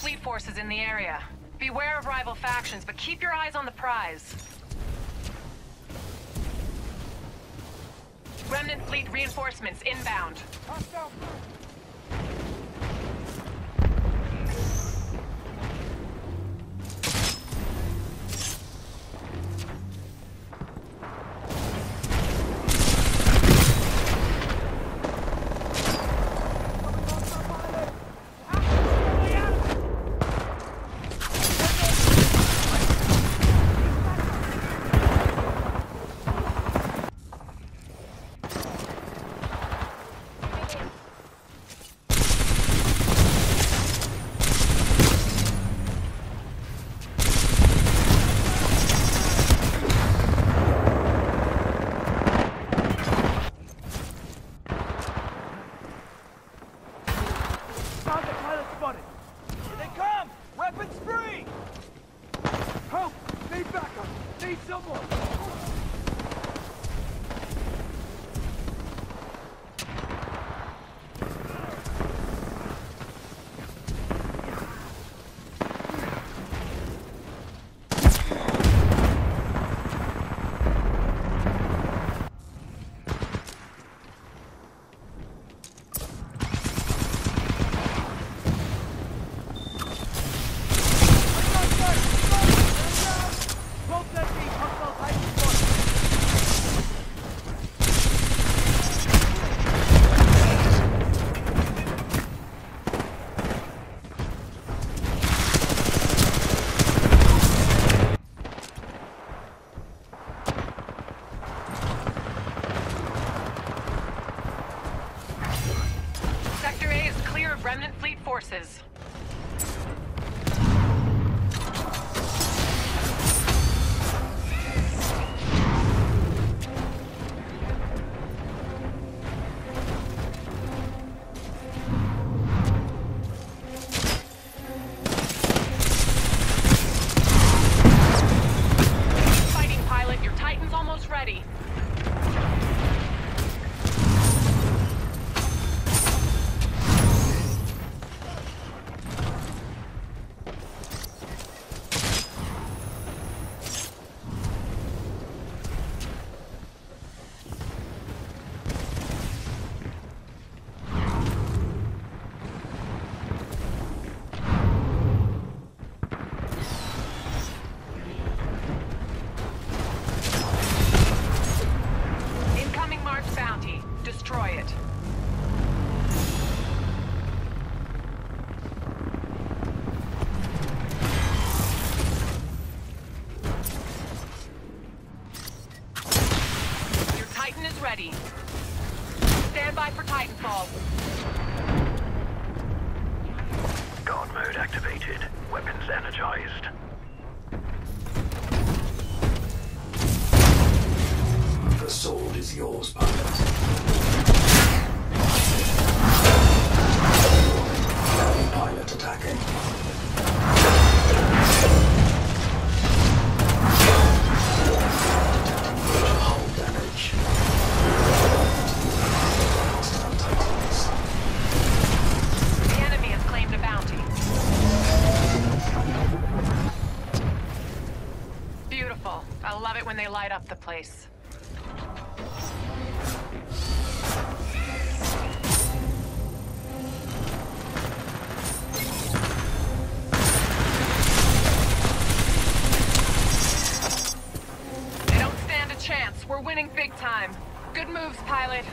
fleet forces in the area. Beware of rival factions, but keep your eyes on the prize. Remnant fleet reinforcements inbound. Target Need someone! Both that beat hostile Titan spotted. Sector A is clear of Remnant fleet forces. Energized. The sword is yours, pilot. I love it when they light up the place. They don't stand a chance. We're winning big time. Good moves, pilot.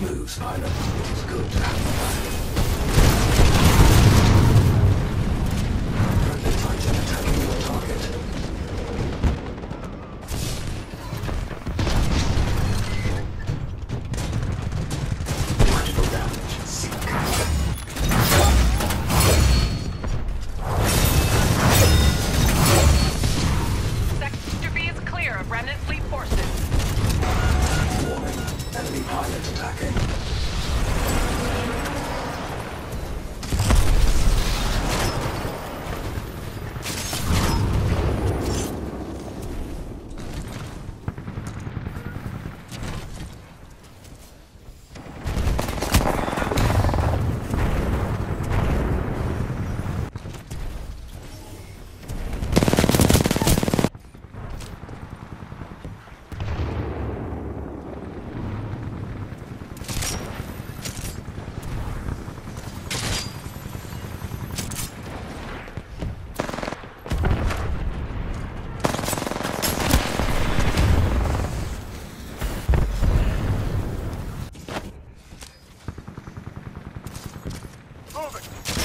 moves pilot. it's good to have back. Friendly attacking your target. Remnant fleet Moving.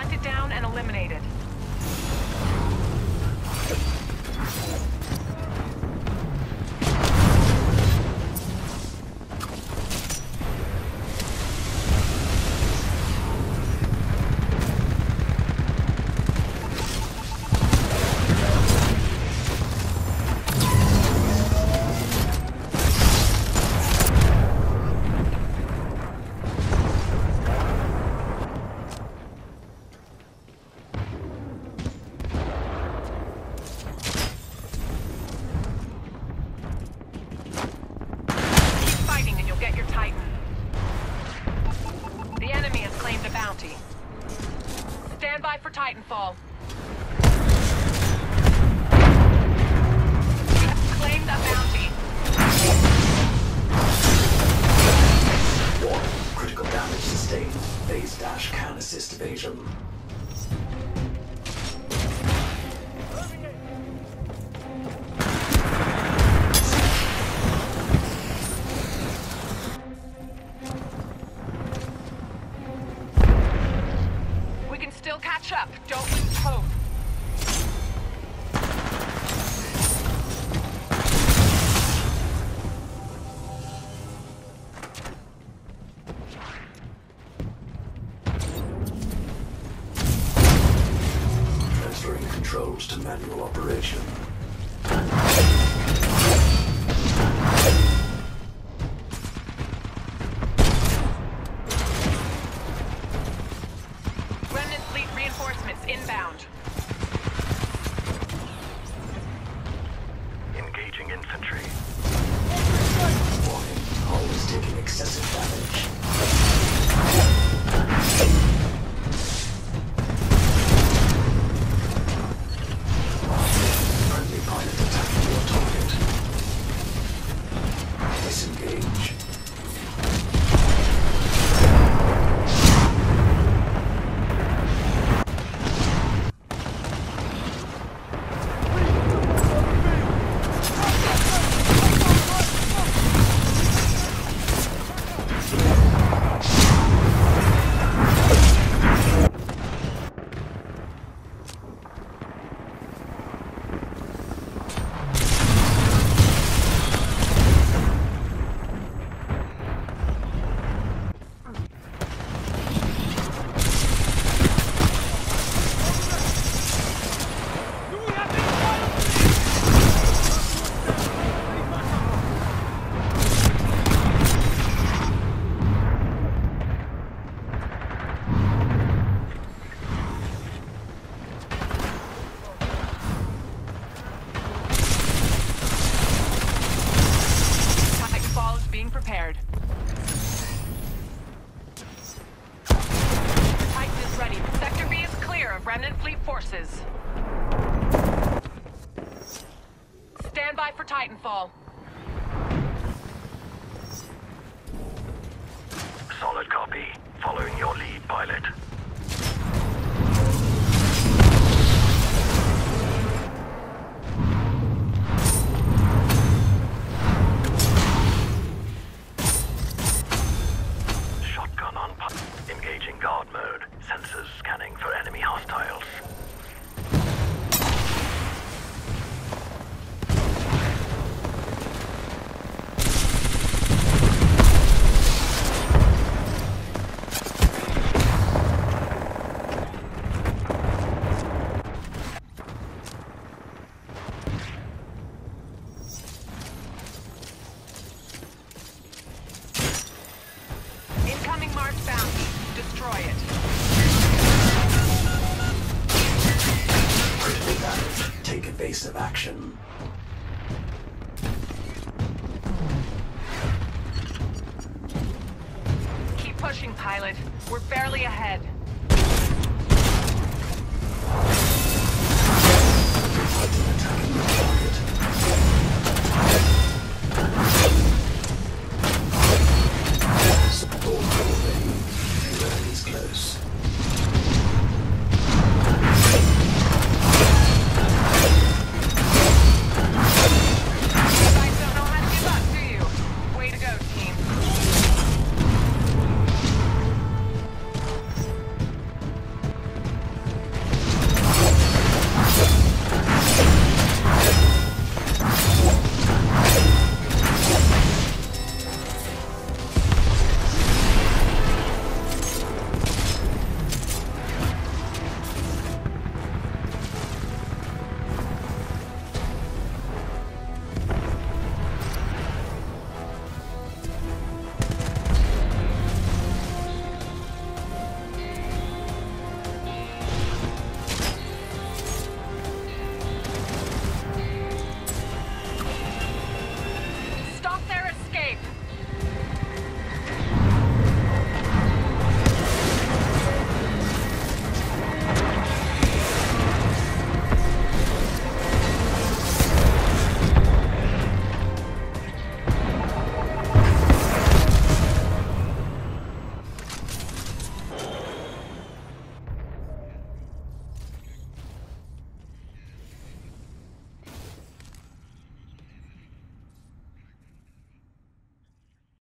Hunt down and eliminated. Reinforcements inbound. Engaging infantry. Warning, hull is taking excessive damage. pushing, pilot. We're barely ahead. Target.